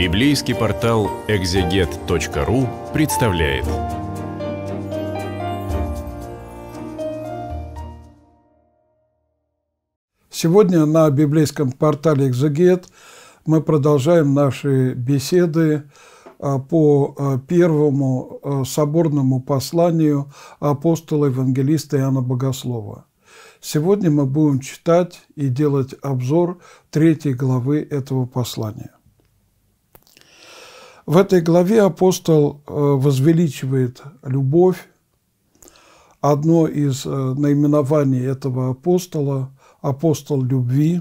Библейский портал экзегет.ру представляет. Сегодня на библейском портале «Экзегет» мы продолжаем наши беседы а, по а, первому а, соборному посланию апостола евангелиста Иоанна Богослова. Сегодня мы будем читать и делать обзор третьей главы этого послания. В этой главе апостол возвеличивает любовь. Одно из наименований этого апостола – апостол любви.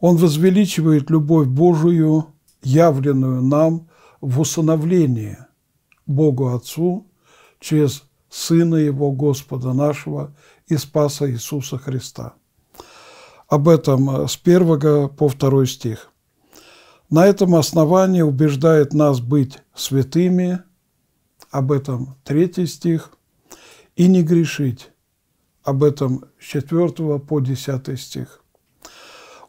Он возвеличивает любовь Божию – явленную нам в усыновлении Богу Отцу через Сына Его Господа нашего и Спаса Иисуса Христа. Об этом э, с 1 по 2 стих. На этом основании убеждает нас быть святыми, об этом 3 стих, и не грешить, об этом с 4 по 10 стих.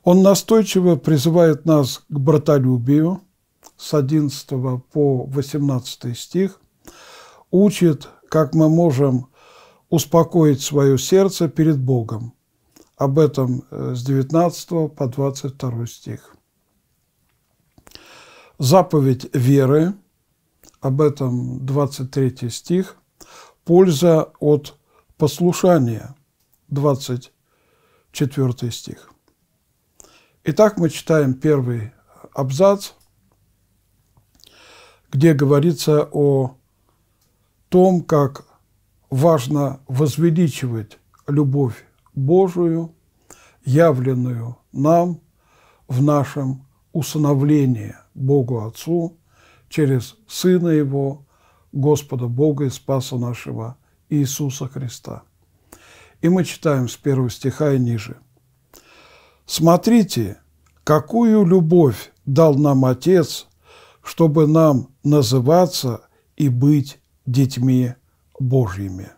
Он настойчиво призывает нас к братолюбию с 11 по 18 стих, учит, как мы можем успокоить свое сердце перед Богом. Об этом э, с 19 по 22 стих. Заповедь веры, об этом 23 стих, польза от послушания, 24 стих. Итак, мы читаем первый абзац, где говорится о том, как важно возвеличивать любовь Божию, явленную нам в нашем усыновлении Богу Отцу через Сына Его, Господа Бога и Спаса нашего Иисуса Христа. И мы читаем с первого стиха и ниже. Смотрите, какую любовь дал нам Отец, чтобы нам называться и быть детьми Божьими.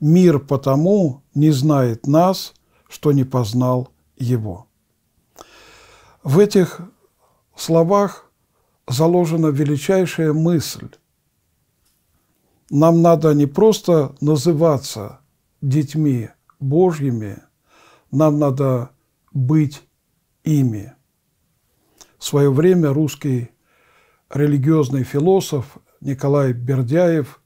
Мир потому не знает нас, что не познал Его. В этих словах заложена величайшая мысль. Нам надо не просто называться детьми Божьими – нам надо быть ими. В свое время русский религиозный философ Николай Бердяев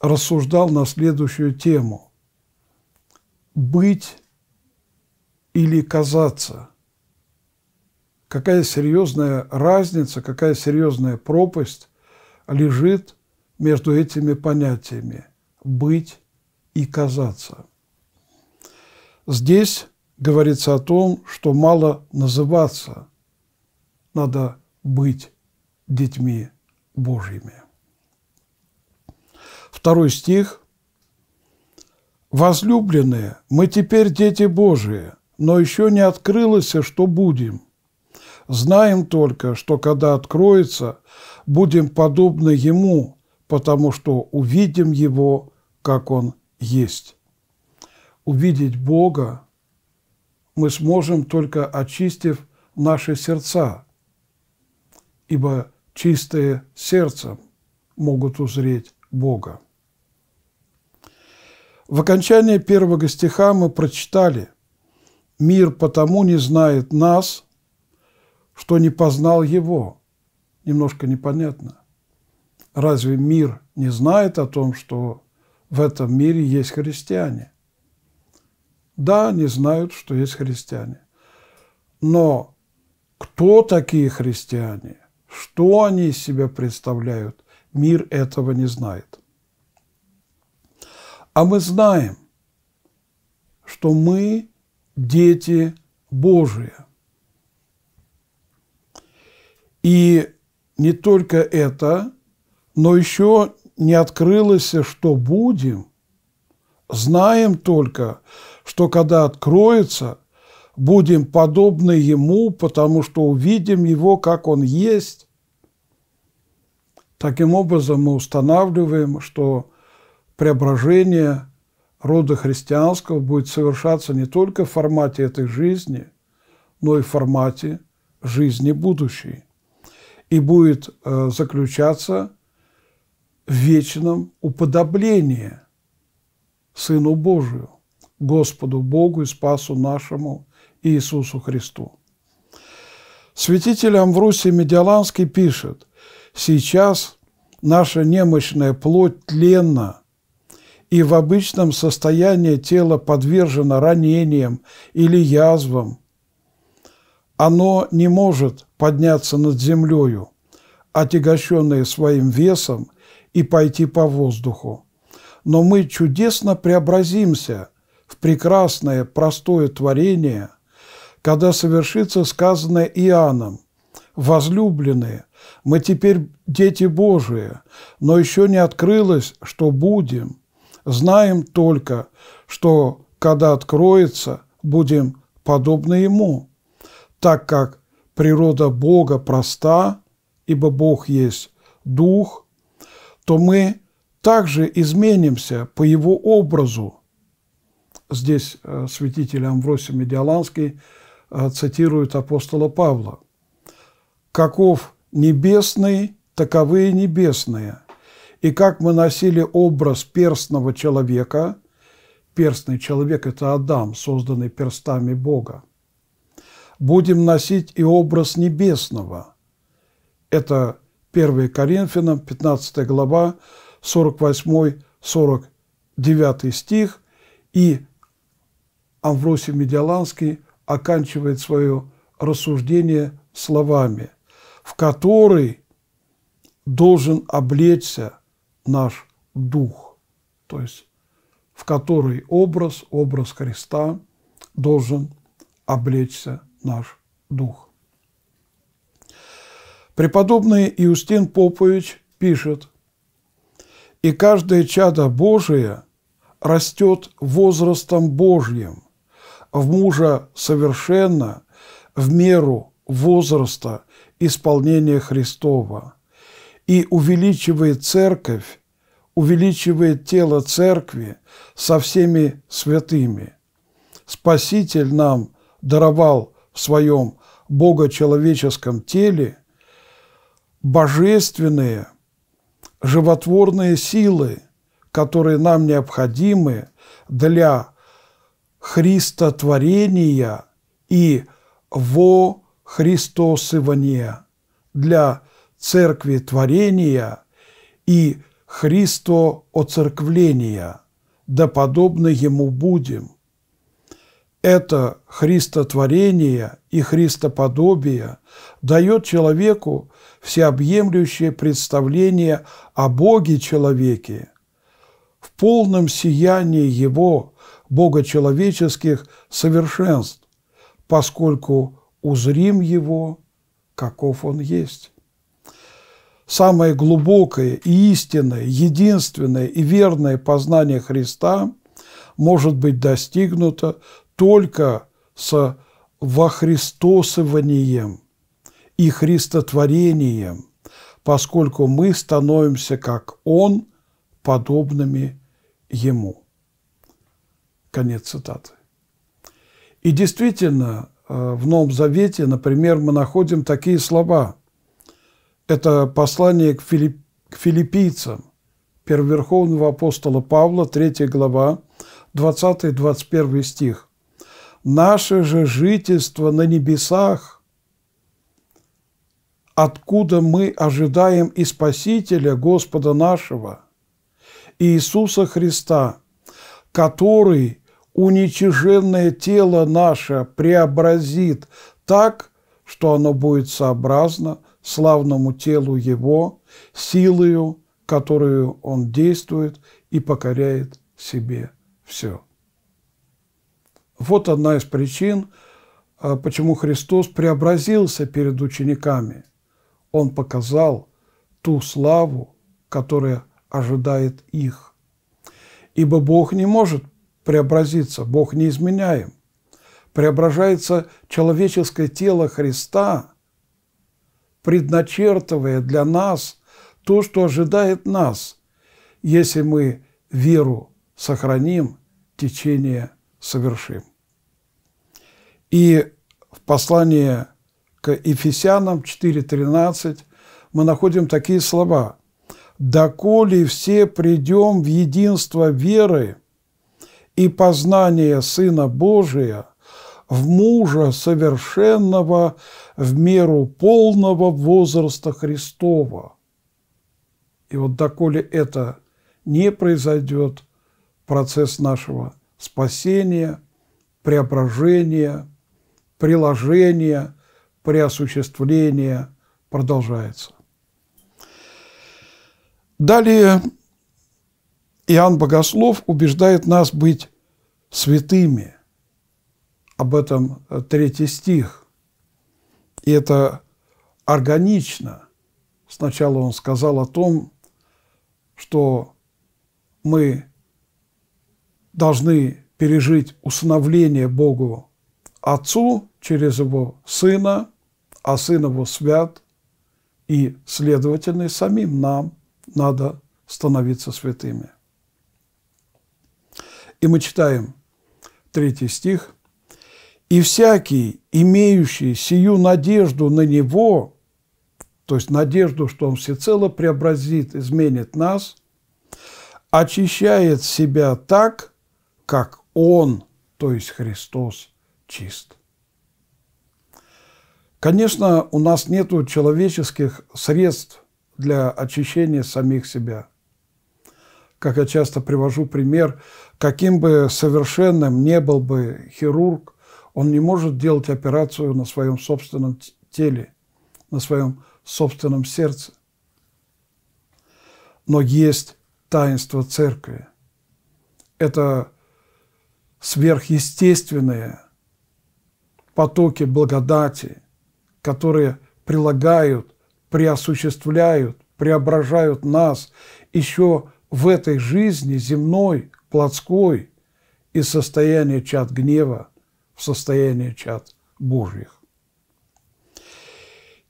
рассуждал на следующую тему. Быть или казаться? Какая серьезная разница, какая серьезная пропасть лежит между этими понятиями – быть и казаться. Здесь говорится о том, что мало называться, надо быть детьми Божьими. Второй стих. «Возлюбленные, мы теперь дети Божии, но еще не открылось, что будем. Знаем только, что когда откроется, будем подобны Ему, потому что увидим Его, как Он есть» увидеть Бога мы сможем только очистив наши сердца, ибо чистые сердцем могут узреть Бога. В окончании первого стиха мы прочитали «Мир потому не знает нас, что не познал Его». Немножко непонятно. Разве мир не знает о том, что в этом мире есть христиане? Да, они знают, что есть христиане. Но кто такие христиане? Что они из себя представляют? Мир этого не знает. А мы знаем, что мы дети Божии. И не только это, но еще не открылось, что будем. Знаем только, что когда откроется, будем подобны Ему, потому что увидим Его, как Он есть. Таким образом, мы устанавливаем, что преображение рода христианского будет совершаться не только в формате этой жизни, но и в формате жизни будущей. И будет э, заключаться в вечном уподоблении Сыну Божию, Господу Богу и Спасу нашему Иисусу Христу. Святитель Амвросий Медиаланский пишет, «Сейчас наша немощная плоть тленна, и в обычном состоянии тело подвержено ранениям или язвам. Оно не может подняться над землею, отягощенное своим весом, и пойти по воздуху. Но мы чудесно преобразимся в прекрасное, простое творение, когда совершится сказанное Иоанном, «Возлюбленные, мы теперь дети Божии, но еще не открылось, что будем. Знаем только, что когда откроется, будем подобны Ему, так как природа Бога проста, ибо Бог есть Дух, то мы также изменимся по Его образу. Здесь э, святитель Амвросий Медиаланский э, цитирует апостола Павла. «Каков небесный, таковые небесные. И как мы носили образ перстного человека, перстный человек – это Адам, созданный перстами Бога, будем носить и образ небесного. Это 1 Коринфянам, 15 глава, 48-49 стих. И Амвросий Медиаланский оканчивает свое рассуждение словами, в который должен облечься наш дух, то есть в который образ, образ Христа должен облечься наш дух. Преподобный Иустин Попович пишет, «И каждое чадо Божие растет возрастом Божьим, в мужа совершенно, в меру возраста исполнения Христова, и увеличивает церковь, увеличивает тело церкви со всеми святыми. Спаситель нам даровал в своем богочеловеческом теле божественные, животворные силы, которые нам необходимы для христотворения и во Христосывания, для церкви творения и Христо оцерквления, да подобно Ему будем. Это Христотворение и Христоподобие дает человеку всеобъемлющее представление о Боге-человеке, в полном сиянии Его богочеловеческих совершенств, поскольку узрим Его, каков Он есть. Самое глубокое и истинное, единственное и верное познание Христа может быть достигнуто только с вохристосыванием и христотворением, поскольку мы становимся, как Он, подобными Ему. Конец цитаты. И действительно, э, в Новом Завете, например, мы находим такие слова – это послание к, филипп, к филиппийцам первоверховного апостола Павла, 3 глава, 20-21 стих. «Наше же жительство на небесах, откуда мы ожидаем и Спасителя Господа нашего, Иисуса Христа, который уничиженное тело наше преобразит так, что оно будет сообразно – славному телу Его, силою, которую Он действует и покоряет себе все. Вот одна из причин, а, почему Христос преобразился перед учениками. Он показал ту славу, которая ожидает их. Ибо Бог не может преобразиться, Бог не изменяем. Преображается человеческое тело Христа – предначертывая для нас то, что ожидает нас, если мы веру сохраним, течение совершим. И в послании к Ефесянам 4.13 мы находим такие слова. «Доколе все придем в единство веры и познание Сына Божия, в мужа совершенного в меру полного возраста Христова». И вот доколе это не произойдет, процесс нашего спасения, преображения, приложения, преосуществления продолжается. Далее Иоанн Богослов убеждает нас быть святыми. Об этом третий стих. И это органично. Сначала он сказал о том, что мы должны пережить усыновление Богу Отцу через Его Сына, а Сын Его свят, и, следовательно, и самим нам надо становиться святыми. И мы читаем третий стих. «И всякий, имеющий сию надежду на Него, то есть надежду, что Он всецело преобразит, изменит нас, очищает себя так, как Он, то есть Христос, чист. Конечно, у нас нет человеческих средств для очищения самих себя. Как я часто привожу пример, каким бы совершенным не был бы хирург, он не может делать операцию на своем собственном теле, на своем собственном сердце. Но есть таинство церкви. Это сверхъестественные потоки благодати, которые прилагают, преосуществляют, преображают нас еще в этой жизни земной, плотской, из состояния чад гнева в состояние чад Божьих.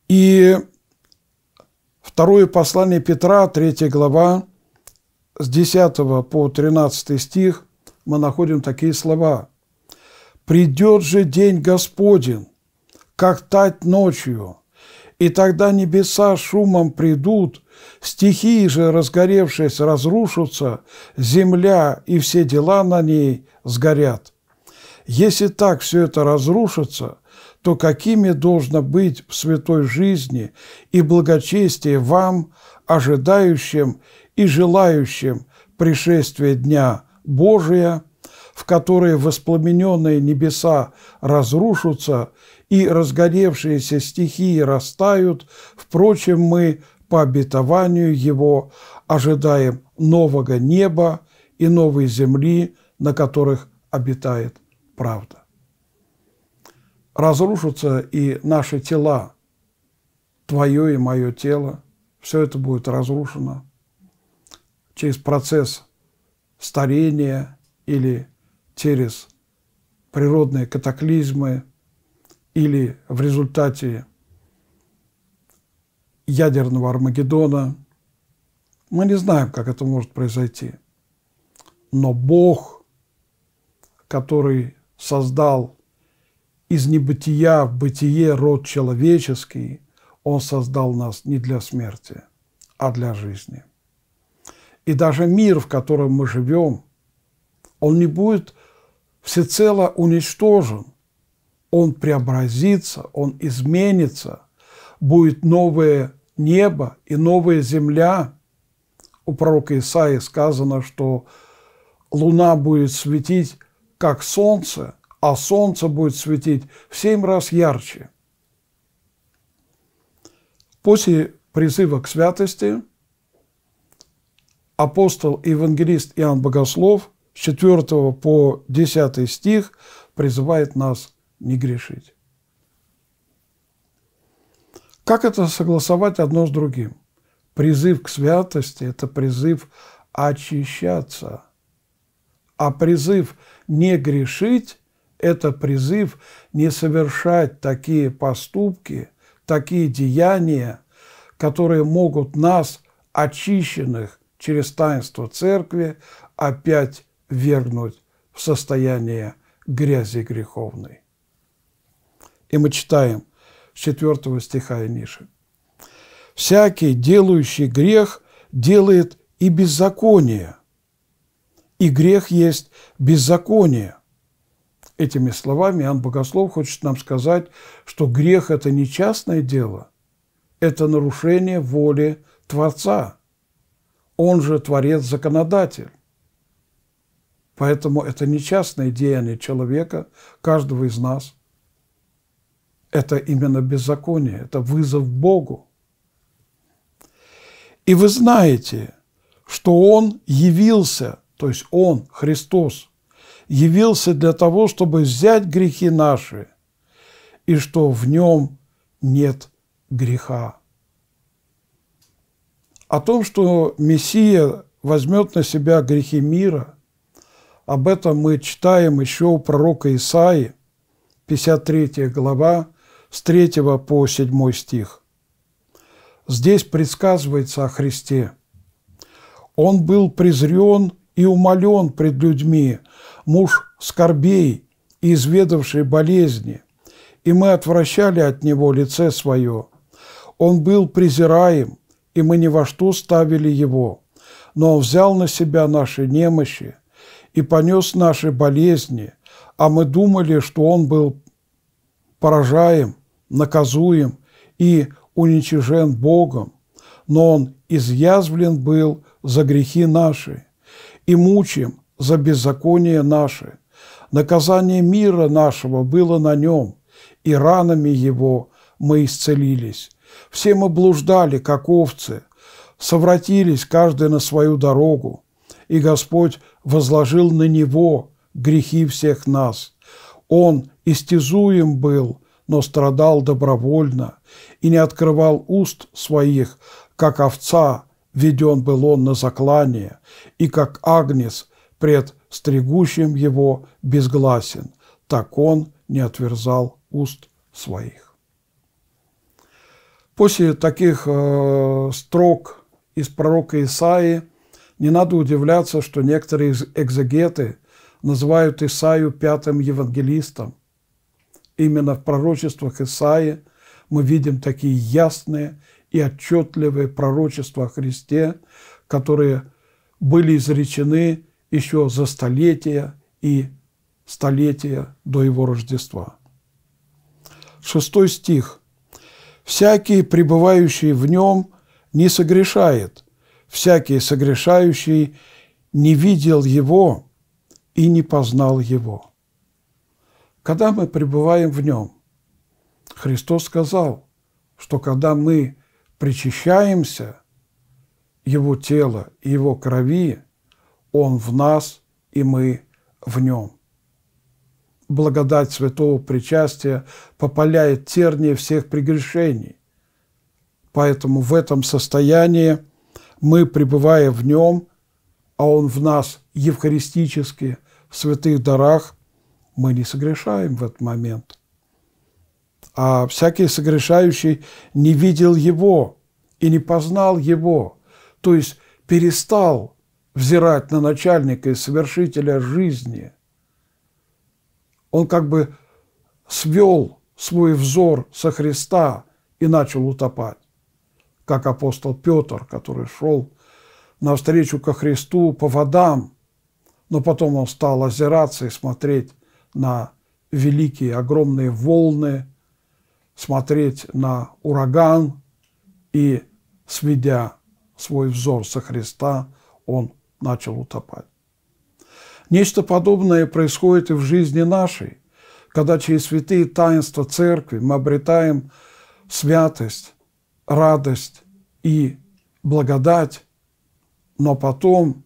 И Второе послание Петра, 3 глава, с 10 по 13 стих мы находим такие слова. «Придет же день Господень, как тать ночью, и тогда небеса шумом придут, стихии же, разгоревшись, разрушатся, земля и все дела на ней сгорят. Если так все это разрушится, то какими должно быть в святой жизни и благочестие вам, ожидающим и желающим пришествия Дня Божия, в которые воспламененные небеса разрушатся и разгоревшиеся стихии растают, впрочем, мы по обетованию Его ожидаем нового неба и новой земли, на которых обитает правда. Разрушатся и наши тела, твое и мое тело, все это будет разрушено через процесс старения или через природные катаклизмы или в результате ядерного Армагеддона. Мы не знаем, как это может произойти. Но Бог, который создал из небытия в бытие род человеческий, Он создал нас не для смерти, а для жизни. И даже мир, в котором мы живем, он не будет всецело уничтожен. Он преобразится, он изменится, будет новое небо и новая земля. У пророка Исаии сказано, что луна будет светить, как солнце – а солнце будет светить в семь раз ярче. После призыва к святости апостол и евангелист Иоанн Богослов с 4 по 10 стих призывает нас не грешить. Как это согласовать одно с другим? Призыв к святости – это призыв очищаться, а призыв не грешить это призыв не совершать такие поступки, такие деяния, которые могут нас, очищенных через таинство церкви, опять вернуть в состояние грязи греховной. И мы читаем с 4 стиха и ниже. «Всякий, делающий грех, делает и беззаконие, и грех есть беззаконие». Этими словами Иоанн Богослов хочет нам сказать, что грех – это не частное дело, это нарушение воли Творца. Он же Творец-законодатель. Поэтому это не частное деяние человека, каждого из нас. Это именно беззаконие, это вызов Богу. И вы знаете, что Он явился, то есть Он, Христос, явился для того, чтобы взять грехи наши, и что в Нем нет греха. О том, что Мессия возьмет на себя грехи мира – об этом мы читаем еще у пророка Исаи, 53 глава, с 3 по 7 стих. Здесь предсказывается о Христе. Он был презрен и умолен пред людьми, муж скорбей и изведавший болезни, и мы отвращали от него лице свое. Он был презираем, и мы ни во что ставили его, но он взял на себя наши немощи и понес наши болезни, а мы думали, что Он был поражаем, наказуем и уничижен Богом, но Он изъязвлен был за грехи наши и мучим за беззаконие наши. Наказание мира нашего было на нем, и ранами его мы исцелились. Все мы блуждали, как овцы, совратились каждый на свою дорогу, и Господь возложил на Него грехи всех нас. Он истязуем был, но страдал добровольно и не открывал уст своих, как овца веден был он на заклание, и как агнец пред стригущим его безгласен, так он не отверзал уст своих. После таких э, строк из пророка Исаии не надо удивляться, что некоторые экзегеты называют Исаию пятым евангелистом. Именно в пророчествах Исаии мы видим такие ясные и отчетливые пророчества о Христе, которые были изречены еще за столетия и столетия до его Рождества. Шестой стих. «Всякий, пребывающий в нем, не согрешает, всякий согрешающий не видел Его и не познал Его. Когда мы пребываем в Нем, Христос сказал, что когда мы причащаемся Его тела и Его крови, Он в нас, и мы в Нем. Благодать святого причастия попаляет тернии всех прегрешений. Поэтому в этом состоянии – мы, пребывая в нем, а он в нас евхаристически, в святых дарах, мы не согрешаем в этот момент. А всякий согрешающий не видел его и не познал его, то есть перестал взирать на начальника и совершителя жизни. Он как бы свел свой взор со Христа и начал утопать как апостол Петр, который шел навстречу ко Христу по водам, но потом он стал озираться и смотреть на великие, огромные волны, смотреть на ураган и, сведя свой взор со Христа, он начал утопать. Нечто подобное происходит и в жизни нашей, когда через святые таинства Церкви мы обретаем святость, радость и благодать, но потом,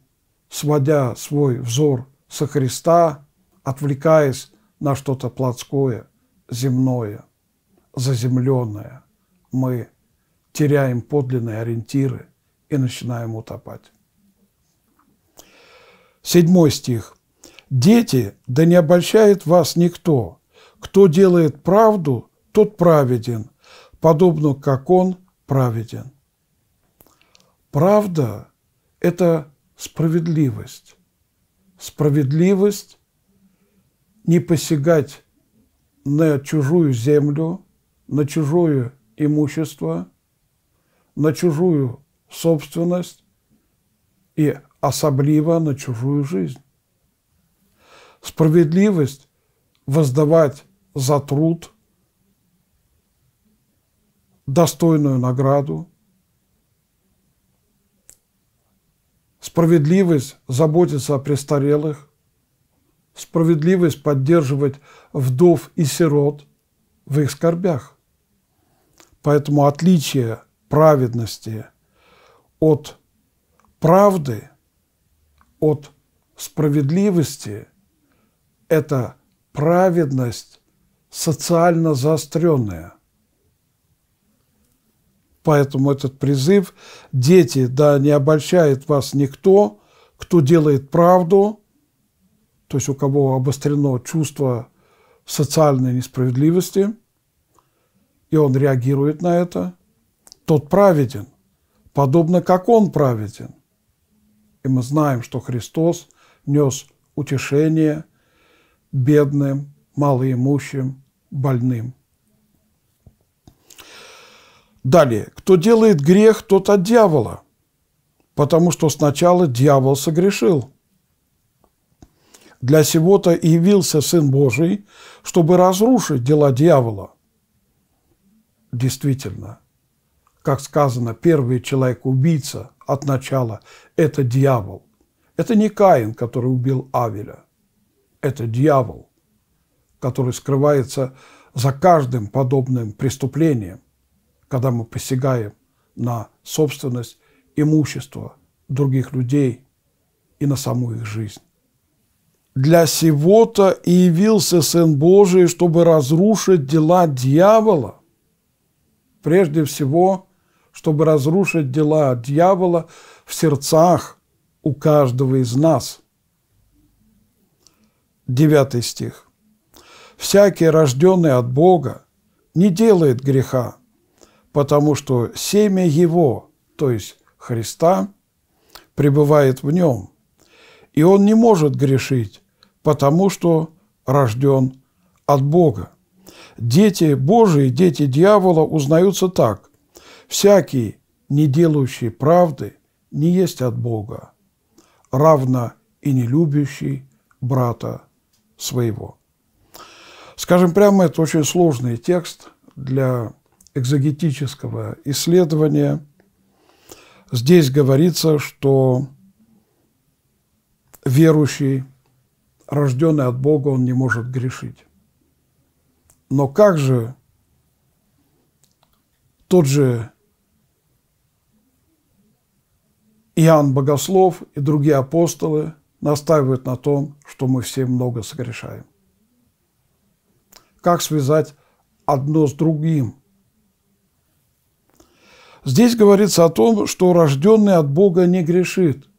сводя свой взор со Христа, отвлекаясь на что-то плотское, земное, заземленное, мы теряем подлинные ориентиры и начинаем утопать. Седьмой стих. «Дети, да не обольщает вас никто. Кто делает правду, тот праведен, подобно как он праведен. Правда – это справедливость. Справедливость – не посягать на чужую землю, на чужое имущество, на чужую собственность и особливо на чужую жизнь. Справедливость воздавать за труд достойную награду, справедливость заботиться о престарелых, справедливость поддерживать вдов и сирот в их скорбях. Поэтому отличие праведности от правды, от справедливости – это праведность социально заостренная. Поэтому этот призыв «Дети, да не обольщает вас никто, кто делает правду», то есть у кого обострено чувство социальной несправедливости, и он реагирует на это, тот праведен, подобно как он праведен. И мы знаем, что Христос нес утешение бедным, малоимущим, больным. Далее, кто делает грех, тот от дьявола, потому что сначала дьявол согрешил – для сего-то и явился Сын Божий, чтобы разрушить дела дьявола. Действительно, как сказано, первый человек-убийца от начала – это дьявол. Это не Каин, который убил Авеля. Это дьявол, который скрывается за каждым подобным преступлением, когда мы посягаем на собственность, имущество других людей и на саму их жизнь для сего-то и явился Сын Божий, чтобы разрушить дела дьявола. Прежде всего, чтобы разрушить дела дьявола в сердцах у каждого из нас. Девятый стих. «Всякий, рожденный от Бога, не делает греха, потому что семя Его, то есть Христа, пребывает в нем, и он не может грешить, потому что рожден от Бога. Дети Божии, дети дьявола узнаются так. Всякий, не делающий правды, не есть от Бога, равно и не любящий брата своего. Скажем прямо, это очень сложный текст для экзогетического исследования. Здесь говорится, что верующий рожденный от Бога, он не может грешить. Но как же тот же Иоанн Богослов и другие апостолы настаивают на том, что мы все много согрешаем. Как связать одно с другим? Здесь говорится о том, что рожденный от Бога не грешит –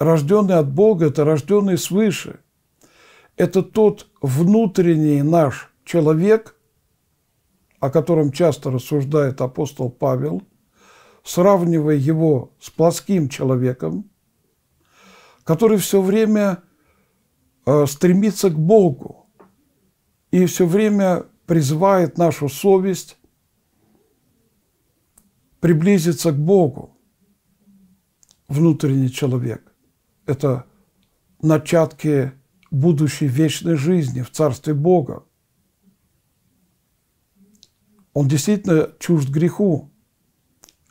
рожденный от Бога, это рожденный свыше. Это тот внутренний наш человек, о котором часто рассуждает апостол Павел, сравнивая его с плоским человеком, который все время э, стремится к Богу и все время призывает нашу совесть приблизиться к Богу, внутренний человек это начатки будущей вечной жизни в Царстве Бога. Он действительно чужд греху,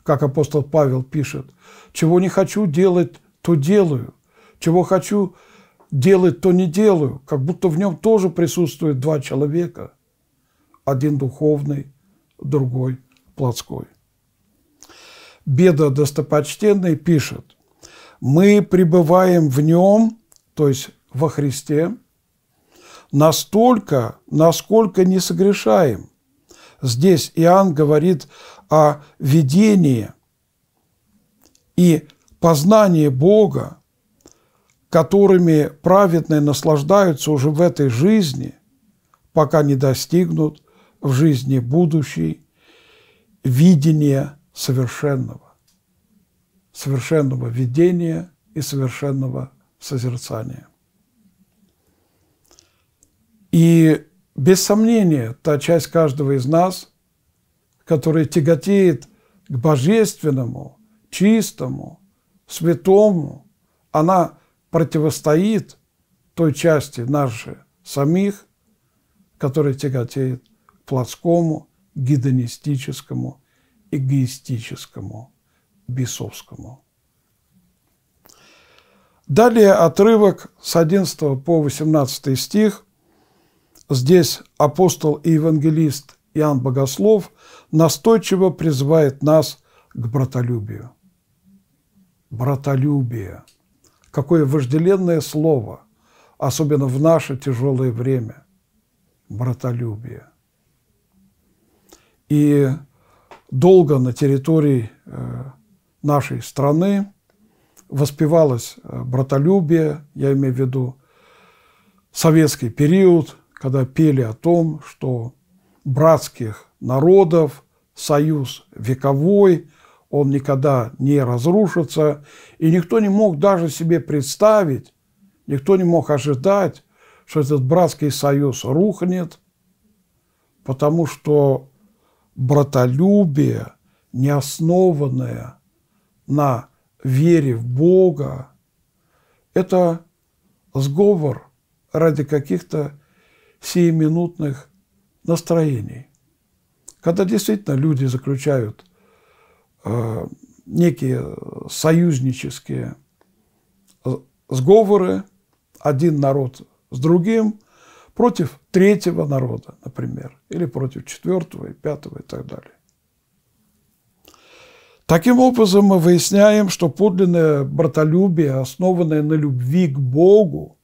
как апостол Павел пишет. Чего не хочу делать, то делаю. Чего хочу делать, то не делаю. Как будто в нем тоже присутствует два человека. Один духовный, другой плотской. Беда достопочтенный пишет – мы пребываем в нем, то есть во Христе, настолько, насколько не согрешаем. Здесь Иоанн говорит о видении и познании Бога, которыми праведные наслаждаются уже в этой жизни, пока не достигнут в жизни будущей видения совершенного совершенного видения и совершенного созерцания. И Без сомнения, та часть каждого из нас, которая тяготеет к божественному, чистому, святому, она противостоит той части нашей самих, которая тяготеет к плотскому, гедонистическому, эгоистическому, бесовскому. Далее отрывок с 11 по 18 стих. Здесь апостол и евангелист Иоанн Богослов настойчиво призывает нас к братолюбию. Братолюбие. Какое вожделенное слово, особенно в наше тяжелое время. Братолюбие. И долго на территории э, нашей страны. Воспевалось э, братолюбие, я имею в виду советский период, когда пели о том, что братских народов союз вековой, он никогда не разрушится, и никто не мог даже себе представить, никто не мог ожидать, что этот братский союз рухнет, потому что братолюбие, не основанное на вере в Бога, это сговор ради каких-то сиюминутных настроений. Когда действительно люди заключают э, некие союзнические сговоры, один народ с другим, против третьего народа, например, или против четвертого и пятого и так далее. Таким образом, мы выясняем, что подлинное братолюбие, основанное на любви к Богу,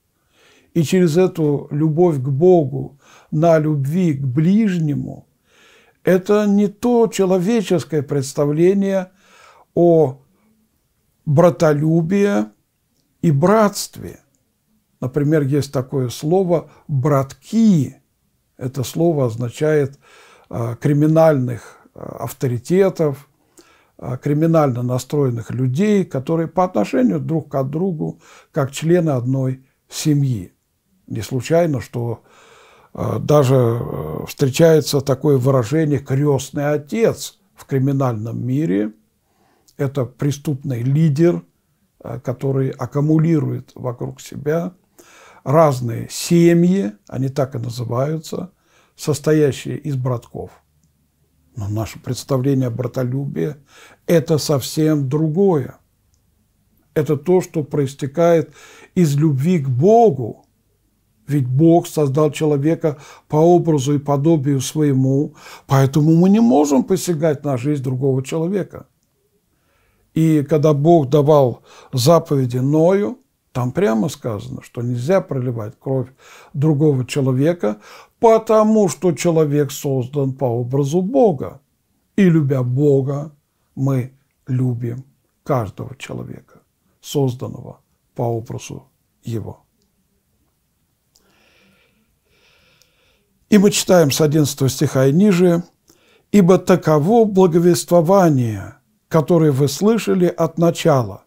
и через эту любовь к Богу на любви к ближнему, это не то человеческое представление о братолюбии и братстве. Например, есть такое слово «братки». Это слово означает а, криминальных а, авторитетов, криминально настроенных людей, которые по отношению друг к другу как члены одной семьи. Не случайно, что а, даже э, встречается такое выражение «крестный отец» в криминальном мире. Это преступный лидер, а, который аккумулирует вокруг себя разные семьи, они так и называются, состоящие из братков – но наше представление о братолюбии – это совсем другое. Это то, что проистекает из любви к Богу. Ведь Бог создал человека по образу и подобию своему, поэтому мы не можем посягать на жизнь другого человека. И когда Бог давал заповеди Ною, там прямо сказано, что нельзя проливать кровь другого человека, потому что человек создан по образу Бога. И любя Бога, мы любим каждого человека, созданного по образу Его. И мы читаем с 11 стиха и ниже, «Ибо таково благовествование, которое вы слышали от начала».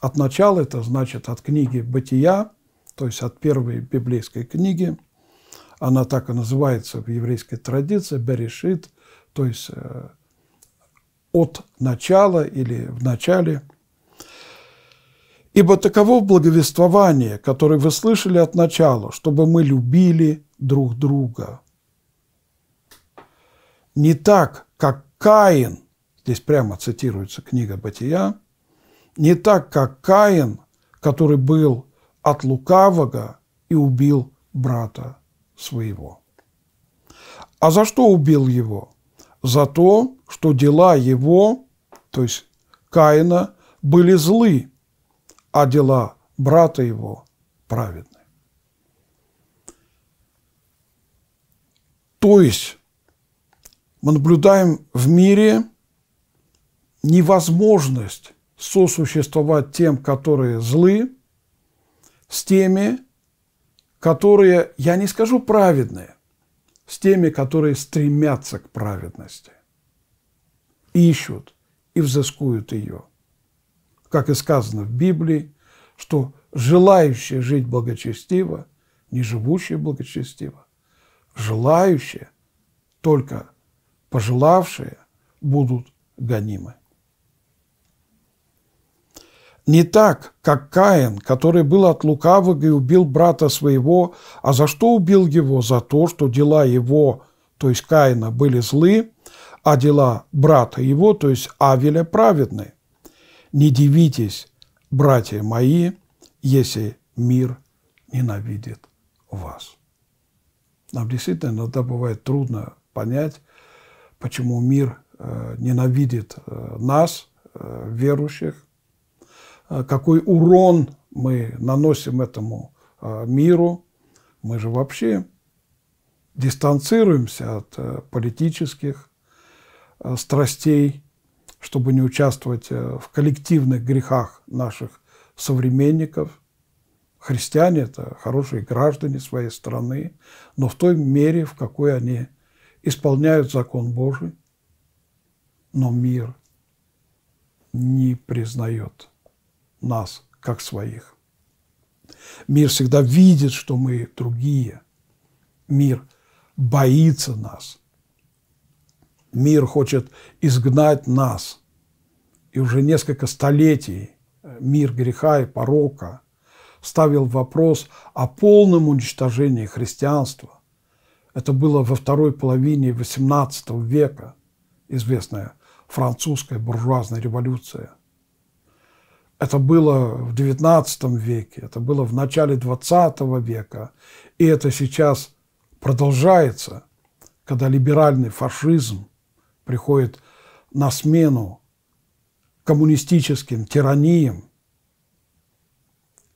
От начала – это значит от книги «Бытия», то есть от первой библейской книги – она так и называется в еврейской традиции, берешит, то есть э, от начала или в начале. Ибо таково благовествование, которое вы слышали от начала, чтобы мы любили друг друга. Не так, как Каин, здесь прямо цитируется книга Бытия, не так, как Каин, который был от лукавого и убил брата своего. А за что убил его? За то, что дела его, то есть Каина, были злы, а дела брата его праведны. То есть мы наблюдаем в мире невозможность сосуществовать тем, которые злы, с теми, которые, я не скажу праведные, с теми, которые стремятся к праведности, ищут и взыскуют ее. Как и сказано в Библии, что желающие жить благочестиво, не живущие благочестиво, желающие, только пожелавшие будут гонимы. Не так, как Каин, который был от лукавого и убил брата своего, а за что убил его? За то, что дела его, то есть Каина, были злы, а дела брата его, то есть Авеля, праведны. Не дивитесь, братья мои, если мир ненавидит вас. Нам действительно иногда бывает трудно понять, почему мир э, ненавидит э, нас, э, верующих, какой урон мы наносим этому миру. Мы же вообще дистанцируемся от политических страстей, чтобы не участвовать в коллективных грехах наших современников. Христиане – это хорошие граждане своей страны, но в той мере, в какой они исполняют закон Божий, но мир не признает нас как своих. Мир всегда видит, что мы другие. Мир боится нас. Мир хочет изгнать нас. И уже несколько столетий мир греха и порока ставил вопрос о полном уничтожении христианства. Это было во второй половине XVIII века, известная французская буржуазная революция. Это было в XIX веке, это было в начале XX века, и это сейчас продолжается, когда либеральный фашизм приходит на смену коммунистическим тираниям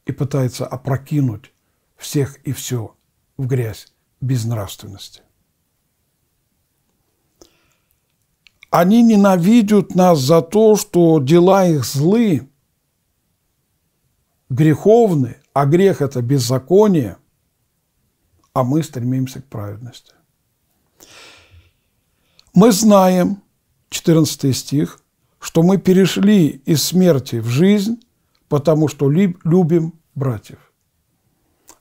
и пытается опрокинуть всех и все в грязь безнравственности. Они ненавидят нас за то, что дела их злы, греховны, а грех – это беззаконие, а мы стремимся к праведности. Мы знаем, 14 стих, что мы перешли из смерти в жизнь, потому что любим братьев.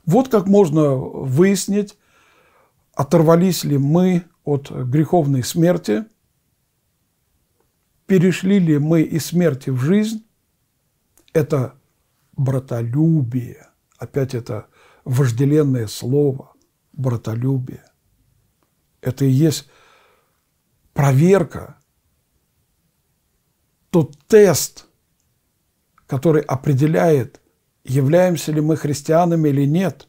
Вот как можно выяснить, оторвались ли мы от греховной смерти, перешли ли мы из смерти в жизнь. Это братолюбие. Опять это вожделенное слово – братолюбие. Это и есть проверка, тот тест, который определяет, являемся ли мы христианами или нет.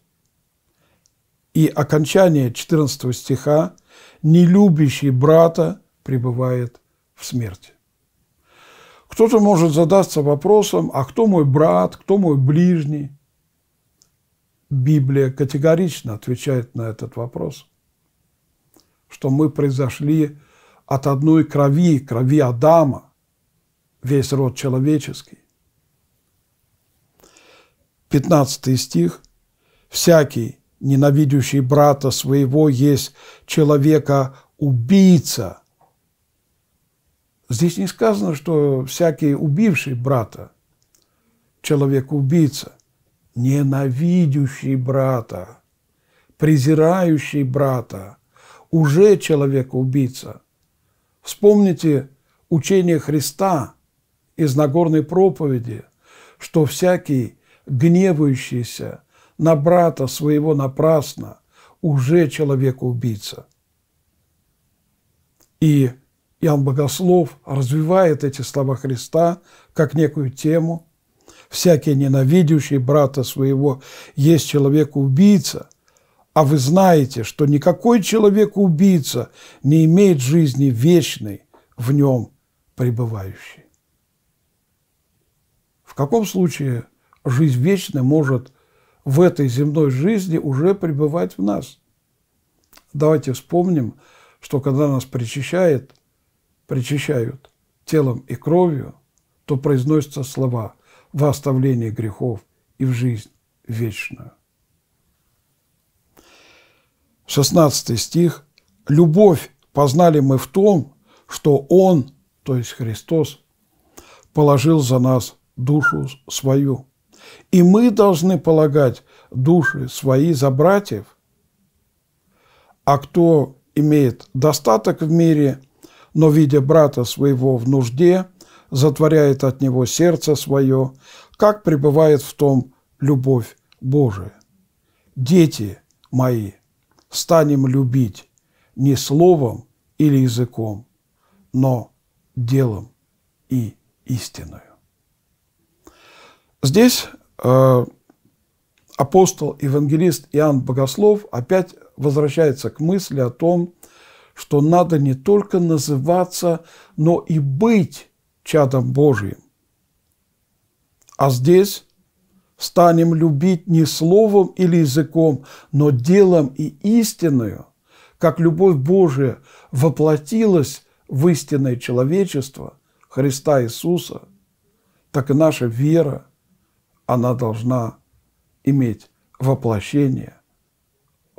И окончание 14 стиха «Не любящий брата пребывает в смерти». Кто-то может задаться вопросом, а кто мой брат, кто мой ближний? Библия категорично отвечает на этот вопрос, что мы произошли от одной крови, крови Адама, весь род человеческий. 15 стих. «Всякий, ненавидящий брата своего, есть человека убийца». Здесь не сказано, что всякий убивший брата, человек-убийца, ненавидящий брата, презирающий брата, уже человек-убийца. Вспомните учение Христа из Нагорной проповеди, что всякий гневающийся на брата своего напрасно, уже человек-убийца. И Иоанн Богослов развивает эти слова Христа как некую тему. «Всякий ненавидящий брата своего есть человек-убийца, а вы знаете, что никакой человек-убийца не имеет жизни вечной в нем пребывающей». В каком случае жизнь вечная может в этой земной жизни уже пребывать в нас. Давайте вспомним, что когда нас причащает, причащают телом и кровью, то произносятся слова «во оставление грехов и в жизнь вечную». 16 стих. «Любовь познали мы в том, что Он, то есть Христос, положил за нас душу свою, и мы должны полагать души свои за братьев. А кто имеет достаток в мире, но, видя брата своего в нужде, затворяет от него сердце свое, как пребывает в том любовь Божия. Дети мои, станем любить не словом или языком, но делом и истиною. Здесь э, апостол, евангелист Иоанн Богослов опять возвращается к мысли о том, что надо не только называться, но и быть чадом Божьим. А здесь станем любить не словом или языком, но делом и истинную, как любовь Божия воплотилась в истинное человечество Христа Иисуса, так и наша вера, она должна иметь воплощение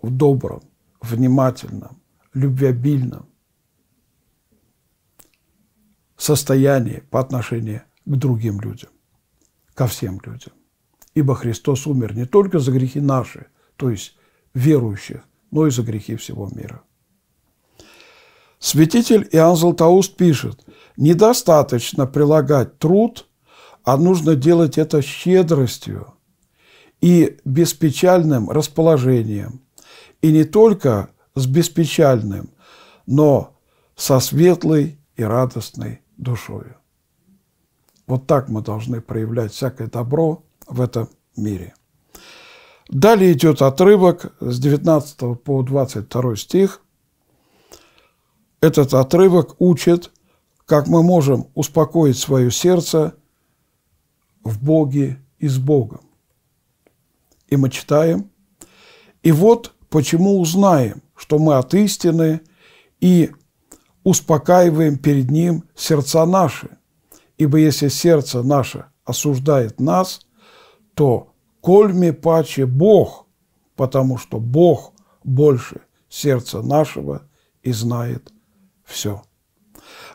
в добром, внимательном, любвеобильном состоянии по отношению к другим людям, ко всем людям. Ибо Христос умер не только за грехи наши, то есть верующих, но и за грехи всего мира. Святитель Иоанн Златоуст пишет, недостаточно прилагать труд, а нужно делать это щедростью и беспечальным расположением. И не только с беспечальным, но со светлой и радостной душою. Вот так мы должны проявлять всякое добро в этом мире. Далее идет отрывок с 19 по 22 стих. Этот отрывок учит, как мы можем успокоить свое сердце в Боге и с Богом. И мы читаем, и вот почему узнаем, что мы от истины и успокаиваем перед Ним сердца наши. Ибо если сердце наше осуждает нас, то кольме паче Бог, потому что Бог больше сердца нашего и знает все.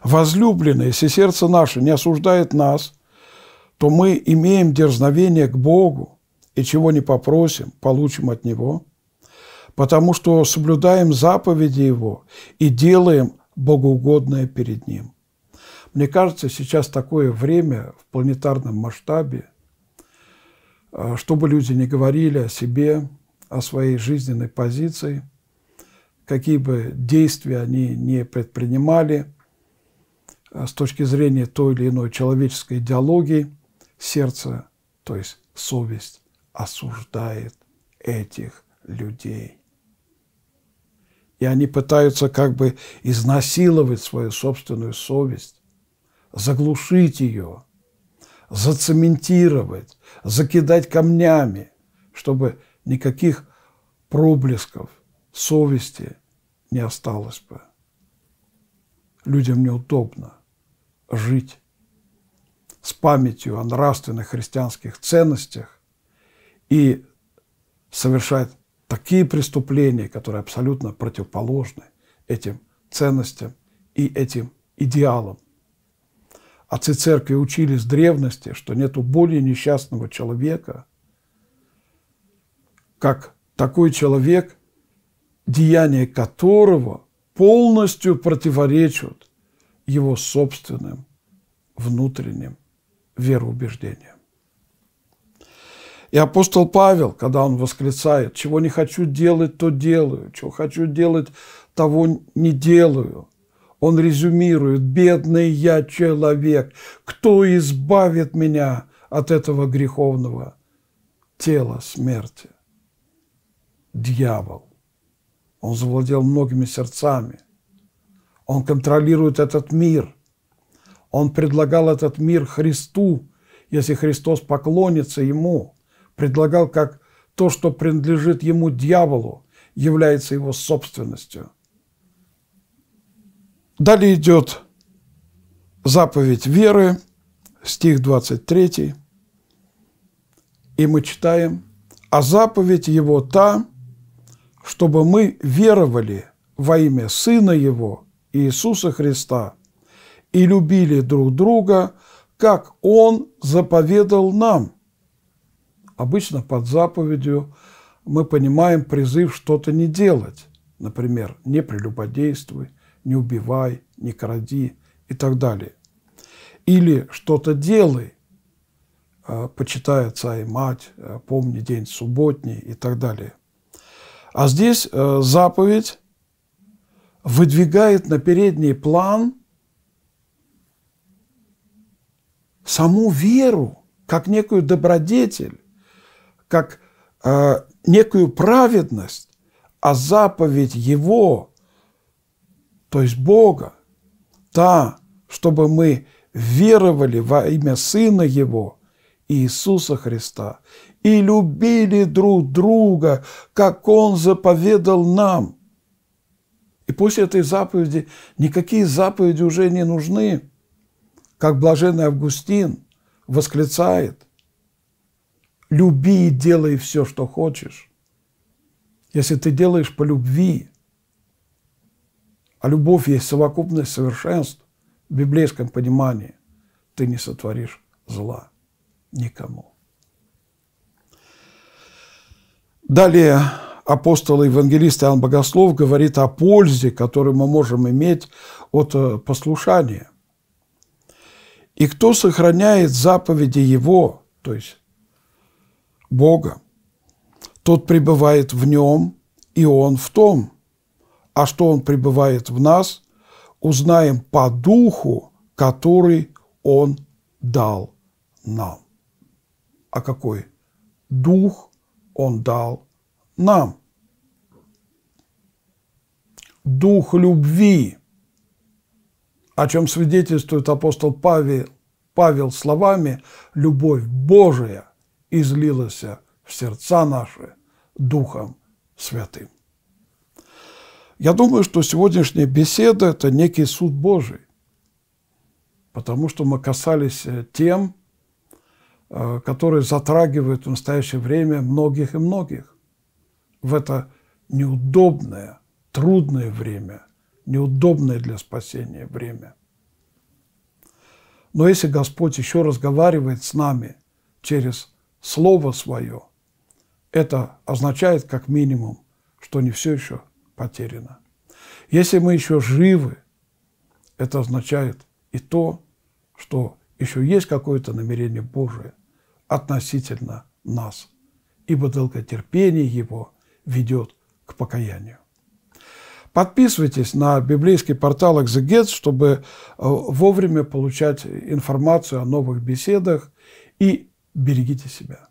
Возлюбленные, если сердце наше не осуждает нас, то мы имеем дерзновение к Богу, и чего не попросим, получим от Него, потому что соблюдаем заповеди Его и делаем богоугодное перед Ним. Мне кажется, сейчас такое время в планетарном масштабе, а, чтобы люди не говорили о себе, о своей жизненной позиции, какие бы действия они не предпринимали а, с точки зрения той или иной человеческой идеологии, сердце, то есть совесть, осуждает этих людей и они пытаются как бы изнасиловать свою собственную совесть, заглушить ее, зацементировать, закидать камнями, чтобы никаких проблесков совести не осталось бы. Людям неудобно жить с памятью о нравственных христианских ценностях и совершать такие преступления, которые абсолютно противоположны этим ценностям и этим идеалам. Отцы церкви учили с древности, что нет более несчастного человека, как такой человек, деяния которого полностью противоречат его собственным внутренним вероубеждениям. И апостол Павел, когда он восклицает, чего не хочу делать, то делаю, чего хочу делать, того не делаю. Он резюмирует, бедный я человек, кто избавит меня от этого греховного тела смерти? Дьявол. Он завладел многими сердцами. Он контролирует этот мир. Он предлагал этот мир Христу, если Христос поклонится Ему – предлагал как то, что принадлежит ему дьяволу, является его собственностью. Далее идет заповедь веры, стих 23, и мы читаем, «А заповедь его та, чтобы мы веровали во имя Сына Его, Иисуса Христа, и любили друг друга, как Он заповедал нам» Обычно под заповедью мы понимаем призыв что-то не делать, например, не прелюбодействуй, не убивай, не кради и так далее. Или что-то делай, э, почитай отца и мать, э, помни день субботний и так далее. А здесь э, заповедь выдвигает на передний план саму веру, как некую добродетель, как э, некую праведность, а заповедь Его, то есть Бога, та, чтобы мы веровали во имя Сына Его, Иисуса Христа, и любили друг друга, как Он заповедал нам. И после этой заповеди никакие заповеди уже не нужны. Как блаженный Августин восклицает, люби и делай все, что хочешь. Если ты делаешь по любви, а любовь есть совокупность совершенств в библейском понимании, ты не сотворишь зла никому. Далее апостол и евангелист Иоанн Богослов говорит о пользе, которую мы можем иметь от э, послушания. И кто сохраняет заповеди Его, то есть Бога, тот пребывает в нем, и он в том. А что он пребывает в нас, узнаем по духу, который он дал нам. А какой дух он дал нам? Дух любви, о чем свидетельствует апостол Павел, Павел словами «любовь Божия излилась в сердца наши Духом Святым». Я думаю, что сегодняшняя беседа – это некий суд Божий, потому что мы касались тем, Э, которые затрагивают в настоящее время многих и многих в это неудобное, трудное время, неудобное для спасения время. Но если Господь еще разговаривает с нами через Слово Свое, это означает как минимум, что не все еще потеряно. Если мы еще живы, это означает и то, что еще есть какое-то намерение Божие относительно нас, ибо долготерпение Его ведет к покаянию. Подписывайтесь на библейский портал «Экзегет», чтобы э, вовремя получать информацию о новых беседах и берегите себя.